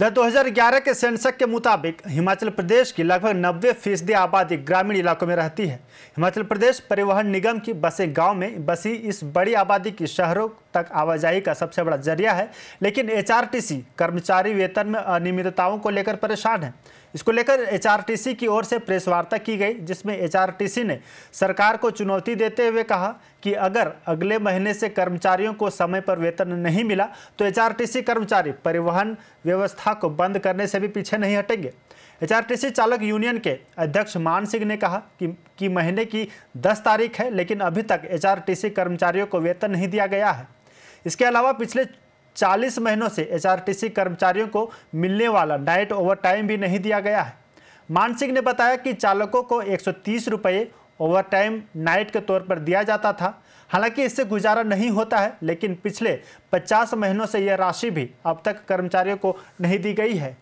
दो 2011 के सेंसक के मुताबिक, हिमाचल प्रदेश की लगभग 90 फ़ीसदी आबादी ग्रामीण इलाकों में रहती है। हिमाचल प्रदेश परिवहन निगम की बसें गाँव में, बसी इस बड़ी आबादी की शहरों तक आवाजाही का सबसे बड़ा ज़रिया है, लेकिन एचआरटीसी कर्मचारी वेतन में अनियमितताओं को लेकर परेशान है। इसको लेकर एचआरटीसी की ओर से प्रेस वार्ता की गई, जिसमें एचआरटीसी ने सरकार को चुनौती देते हुए कहा कि अगर अगले महीने से कर्मचारियों को समय पर वेतन नहीं मिला तो एचआरटीसी कर्मचारी परिवहन व्यवस्था को बंद करने से भी पीछे नहीं हटेंगे। एचआरटीसी चालक यूनियन के अध्यक्ष मान सिंह ने कहा कि, कि महीने की 10 तारीख है लेकिन अभी तक एचआरटीसी कर्मचारियों को वेतन नहीं दिया गया है। इसके अलावा पिछले 40 महीनों से एचआरटीसी कर्मचारियों को मिलने वाला नाइट ओवर टाइम भी नहीं दिया गया है। मान सिंह ने बताया कि चालकों को एक सौ ओवर टाइम नाइट के तौर पर दिया जाता था। हालाँकि इससे गुजारा नहीं होता है, लेकिन पिछले 50 महीनों से यह राशि भी अब तक कर्मचारियों को नहीं दी गई है।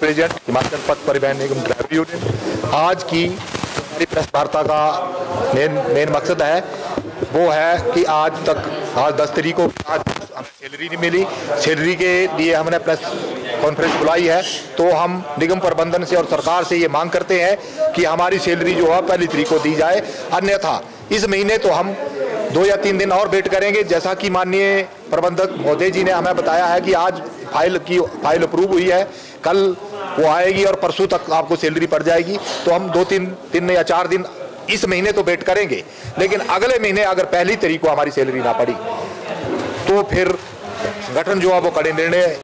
प्रेसिडेंट हिमाचल पथ परिवहन निगम ड्राइवर यूनियन आज की प्रेस वार्ता का मेन मेन मकसद है, वो है कि आज तक, आज दस तारीख को आज हमें सैलरी नहीं मिली। सैलरी के लिए हमने प्रेस कॉन्फ्रेंस बुलाई है तो हम निगम प्रबंधन से और सरकार से ये मांग करते हैं कि हमारी सैलरी जो है पहली तरीक को दी जाए। अन्यथा, इस महीने तो हम दो या तीन दिन और वेट करेंगे। जैसा कि माननीय प्रबंधक महोदय जी ने हमें बताया है कि आज फ़ाइल की फ़ाइल अप्रूव हुई है। कल वो आएगी और परसों तक आपको सैलरी पड़ जाएगी। तो हम दो तीन दिन या चार दिन इस महीने तो वेट करेंगे। लेकिन अगले महीने अगर पहली तारीख को हमारी सैलरी ना पड़ी तो फिर संगठन जो है वो कड़े निर्णय